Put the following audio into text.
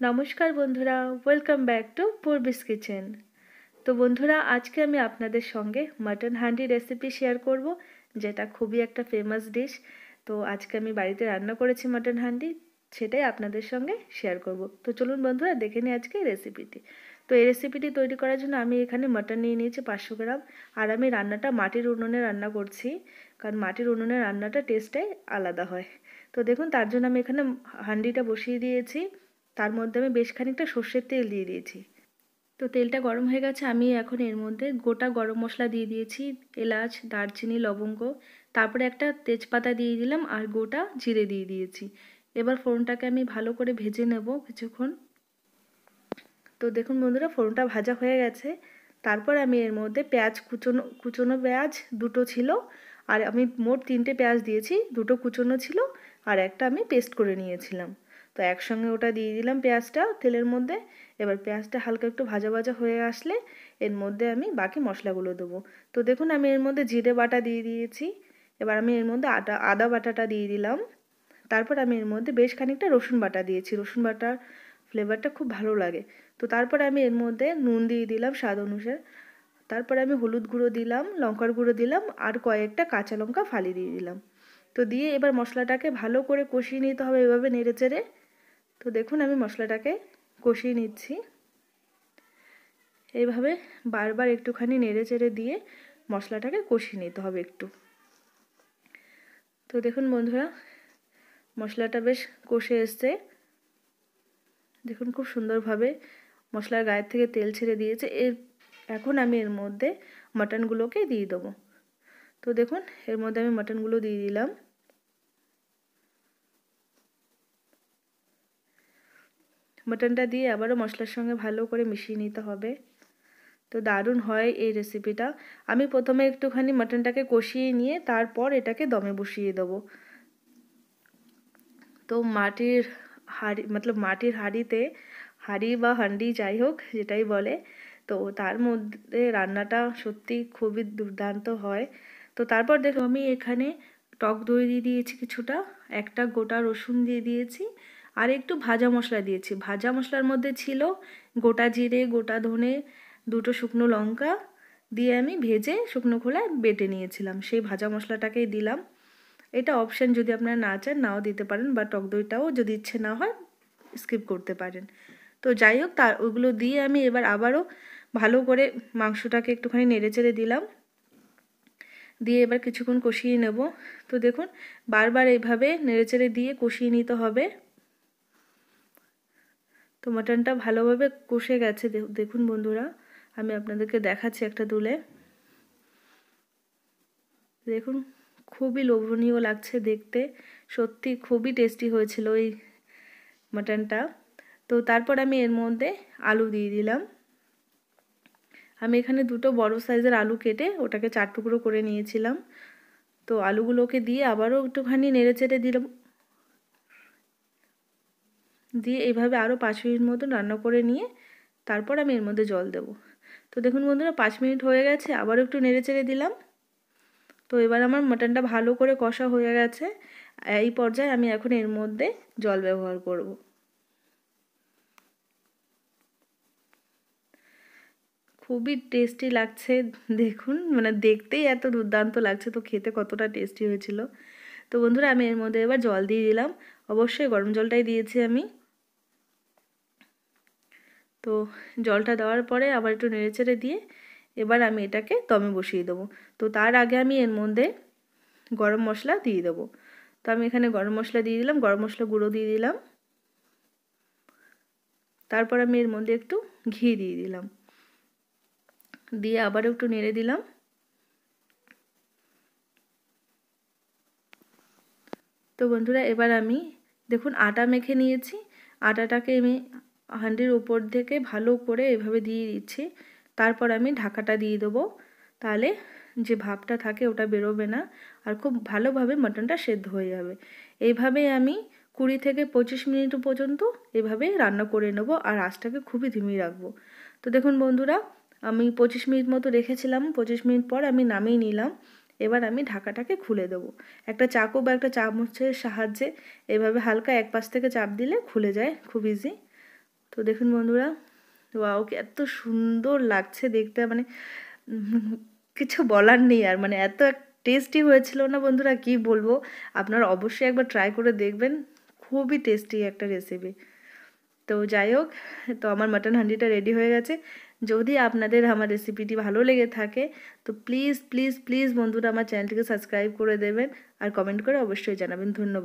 নমস্কার বন্ধুরা welcome back to Purbi's kitchen তো বন্ধুরা, আজকে আমি আপনাদের সঙ্গে মাটন হান্ডি রেসিপি শেয়ার করব, যেটা খুবই একটা ফেমাস ডিশ তো আজকে আমি বাড়িতে রান্না করেছি মাটন হান্ডি, সেটাই আপনাদের সঙ্গে শেয়ার করব। তো চলুন বন্ধুরা, দেখে নিই আজকে রেসিপিটি তো এই রেসিপিটি তৈরি করার জন্য আমি এখানে মাটন নিয়ে নিয়েছি পাঁচশো গ্রাম, আর আমি রান্নাটা মাটির উনুনে রান্না করছি, কারণ মাটির উনুনে রান্নাটা টেস্টটাই আলাদা হয়। তো দেখুন, তার জন্য আমি এখানে হান্ডিটা বসিয়ে দিয়েছি। তার মধ্যে আমি বেশ খানিকটা সর্ষের তেল দিয়ে দিয়েছি। তো তেলটা গরম হয়ে গেছে, আমি এখন এর মধ্যে গোটা গরম মশলা দিয়ে দিয়েছি, এলাচ, দারচিনি, লবঙ্গ, তারপরে একটা তেজপাতা দিয়ে দিলাম আর গোটা জিরে দিয়ে দিয়েছি। এবার ফোড়নটাকে আমি ভালো করে ভেজে নেব কিছুক্ষণ। তো দেখুন বন্ধুরা, ফোড়নটা ভাজা হয়ে গেছে। তারপর আমি এর মধ্যে পেঁয়াজ কুচনো কুচনো পেঁয়াজ দুটো ছিল, আর আমি মোট তিনটে পেঁয়াজ দিয়েছি, দুটো কুচনো ছিল, আর একটা আমি পেস্ট করে নিয়েছিলাম। তো একসঙ্গে ওটা দিয়ে দিলাম পেঁয়াজটা তেলের মধ্যে। এবার পেঁয়াজটা হালকা একটু ভাজা ভাজা হয়ে আসলে এর মধ্যে আমি বাকি মশলাগুলো দেবো। তো দেখুন আমি এর মধ্যে জিরে বাটা দিয়ে দিয়েছি। এবার আমি এর মধ্যে আটা, আদা বাটাটা দিয়ে দিলাম। তারপর আমি এর মধ্যে বেশ খানিকটা রসুন বাটা দিয়েছি। রসুন বাটার ফ্লেভারটা খুব ভালো লাগে। তো তারপর আমি এর মধ্যে নুন দিয়ে দিলাম স্বাদ অনুসারে। তারপরে আমি হলুদ গুঁড়ো দিলাম, লঙ্কার গুঁড়ো দিলাম আর কয়েকটা কাঁচা লঙ্কা ফালি দিয়ে দিলাম। তো দিয়ে এবার মশলাটাকে ভালো করে কষিয়ে নিতে হবে এভাবে নেড়ে চেড়ে। তো দেখুন, আমি মশলাটাকে কষিয়ে নিচ্ছি। এইভাবে বারবার একটুখানি নেড়ে চেড়ে দিয়ে মশলাটাকে কষিয়ে নিতে হবে একটু। তো দেখুন বন্ধুরা, মশলাটা বেশ কষে এসছে। দেখুন খুব সুন্দরভাবে মশলার গায়ের থেকে তেল ছেড়ে দিয়েছে। এর, এখন আমি এর মধ্যে মাটনগুলোকে দিয়ে দেবো। তো দেখুন, এর মধ্যে আমি মাটনগুলো দিয়ে দিলাম। মাটনটা দিয়ে আবারও মশলার সঙ্গে ভালো করে মিশিয়ে নিতে হবে। তো দারুণ হয় এই রেসিপিটা আমি প্রথমে একটুখানি মাটনটাকে কষিয়ে নিয়ে তারপর এটাকে দমে বসিয়ে দেবো। তো মাটির হাঁড়ি, মতলব মাটির হাঁড়িতে হাঁড়ি বা হান্ডি যাই হোক যেটাই বলে, তো তার মধ্যে রান্নাটা সত্যি খুবই দুর্দান্ত হয়। তো তারপর দেখো আমি এখানে টক দই দিয়ে দিয়েছি কিছুটা, একটা গোটা রসুন দিয়ে দিয়েছি আর একটু ভাজা মশলা দিয়েছি। ভাজা মশলার মধ্যে ছিল গোটা জিরে, গোটা ধনে, দুটো শুকনো লঙ্কা দিয়ে আমি ভেজে শুকনো খোলায় বেটে নিয়েছিলাম। সেই ভাজা মশলাটাকেই দিলাম। এটা অপশান যদি আপনারা না চান, নাও দিতে পারেন বা টক দইটাও যদি ইচ্ছে না হয় স্কিপ করতে পারেন। তো যাই হোক, তার ওগুলো দিয়ে আমি এবার আবারও ভালো করে মাংসটাকে একটুখানি নেড়ে চেড়ে দিলাম। দিয়ে এবার কিছুক্ষণ কষিয়ে নেব। তো দেখুন, বারবার এইভাবে নেড়েচেড়ে দিয়ে কষিয়ে নিতে হবে। তো মাটনটা ভালোভাবে কষে গেছে। দেখুন বন্ধুরা, আমি আপনাদেরকে দেখাচ্ছি একটা তুলে দেখুন, খুবই লোভনীয় লাগছে দেখতে। সত্যি খুবই টেস্টি হয়েছিল ওই মাটনটা তো তারপর আমি এর মধ্যে আলু দিয়ে দিলাম। আমি এখানে দুটো বড় সাইজের আলু কেটে ওটাকে চার টুকরো করে নিয়েছিলাম। তো আলুগুলোকে দিয়ে আবারও একটুখানি নেড়ে চেড়ে দিলাম। দিয়ে এইভাবে আরও পাঁচ মিনিট মতন রান্না করে নিয়ে তারপর আমি এর মধ্যে জল দেব। তো দেখুন বন্ধুরা, পাঁচ মিনিট হয়ে গেছে, আবারও একটু নেড়ে চেড়ে দিলাম। তো এবার আমার মাটনটা ভালো করে কষা হয়ে গেছে। এই পর্যায়ে আমি এখন এর মধ্যে জল ব্যবহার করব। খুবই টেস্টি লাগছে, দেখুন মানে দেখতেই এত দুর্দান্ত লাগছে তো খেতে কতটা টেস্টি হয়েছিল। তো বন্ধুরা, আমি এর মধ্যে এবার জল দিয়ে দিলাম। অবশ্যই গরম জলটাই দিয়েছি আমি। তো জলটা দেওয়ার পরে আবার একটু নেড়েচেড়ে দিয়ে এবার আমি এটাকে দমে বসিয়ে দেবো। তো তার আগে আমি এর মধ্যে গরম মশলা দিয়ে দেবো। তো আমি এখানে গরম মশলা দিয়ে দিলাম, গরম মশলা গুঁড়ো দিয়ে দিলাম। তারপর আমি এর মধ্যে একটু ঘি দিয়ে দিলাম। দিয়ে আবার একটু নেড়ে দিলাম। তো বন্ধুরা, এবার আমি দেখুন আটা মেখে নিয়েছি। আটাটাকে আমি হাঁডির উপর থেকে ভালো করে এভাবে দিয়ে দিচ্ছি। তারপর আমি ঢাকাটা দিয়ে দেবো। তাহলে যে ভাবটা থাকে ওটা বেরোবে না আর খুব ভালোভাবে মাটনটা সেদ্ধ হয়ে যাবে। এইভাবে আমি কুড়ি থেকে পঁচিশ মিনিট পর্যন্ত এভাবে রান্না করে নেব আর আঁচটাকে খুবই ধিমিয়ে রাখব। তো দেখুন বন্ধুরা, আমি পঁচিশ মিনিট মতো রেখেছিলাম। পঁচিশ মিনিট পর আমি নামিয়ে নিলাম। এবার আমি ঢাকাটাকে খুলে দেবো। একটা চাকু বা একটা চামচের সাহায্যে এভাবে হালকা এক পাশ থেকে চাপ দিলে খুলে যায় খুব ইজি তো দেখুন বন্ধুরা, ওয়াও এত সুন্দর লাগছে দেখতে মানে কিছু বলার নেই আর মানে এত টেস্টি হয়েছিল না বন্ধুরা, কি বলব? আপনারা অবশ্যই একবার ট্রাই করে দেখবেন, খুবই টেস্টি একটা রেসিপি তো যাই হোক, তো আমার মাটন হান্ডিটা রেডি হয়ে গেছে। যদি আপনাদের আমার রেসিপিটি ভালো লেগে থাকে, তো প্লিজ প্লিজ প্লিজ বন্ধুরা, আমার চ্যানেলটিকে সাবস্ক্রাইব করে দেবেন, আর কমেন্ট করে অবশ্যই জানাবেন। ধন্যবাদ।